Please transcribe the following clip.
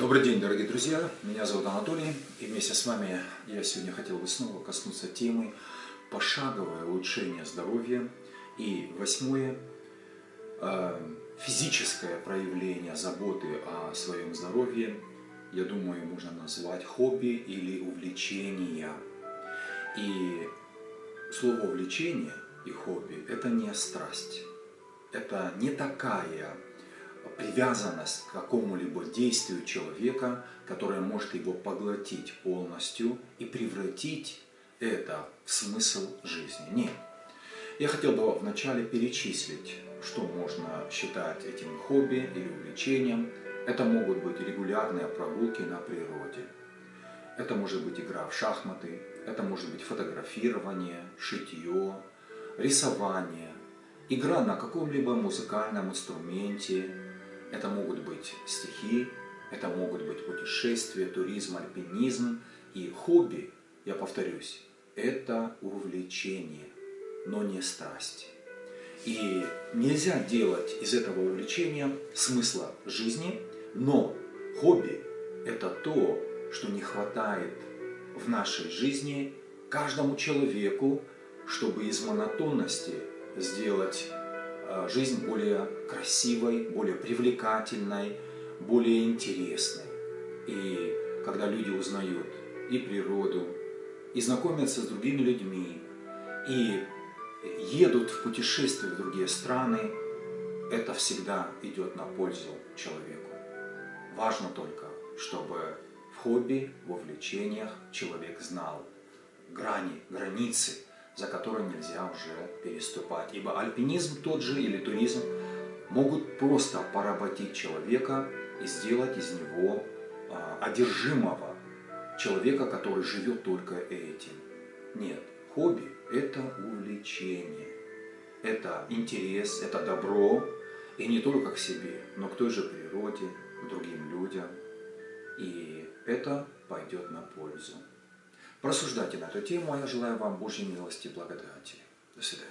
Добрый день, дорогие друзья. Меня зовут Анатолий, и вместе с вами я сегодня хотел бы снова коснуться темы пошаговое улучшение здоровья и восьмое э, физическое проявление заботы о своем здоровье, я думаю, можно назвать хобби или увлечение. И слово увлечение и хобби – это не страсть, это не такая привязанность к какому-либо действию человека, которая может его поглотить полностью и превратить это в смысл жизни. Нет. Я хотел бы вначале перечислить, что можно считать этим хобби или увлечением. Это могут быть регулярные прогулки на природе. Это может быть игра в шахматы, это может быть фотографирование, шитье, рисование, игра на каком-либо музыкальном инструменте, это могут быть стихи, это могут быть путешествия, туризм, альпинизм. И хобби, я повторюсь, это увлечение, но не страсть. И нельзя делать из этого увлечения смысла жизни, но хобби – это то, что не хватает в нашей жизни каждому человеку, чтобы из монотонности сделать жизнь более красивой, более привлекательной, более интересной. И когда люди узнают и природу, и знакомятся с другими людьми, и едут в путешествие в другие страны, это всегда идет на пользу человеку. Важно только, чтобы в хобби, в увлечениях человек знал грани, границы – за который нельзя уже переступать. Ибо альпинизм тот же или туризм могут просто поработить человека и сделать из него а, одержимого человека, который живет только этим. Нет, хобби – это увлечение, это интерес, это добро, и не только к себе, но к той же природе, к другим людям. И это пойдет на пользу. Просуждайте на эту тему, а я желаю вам Божьей милости и благодати. До свидания.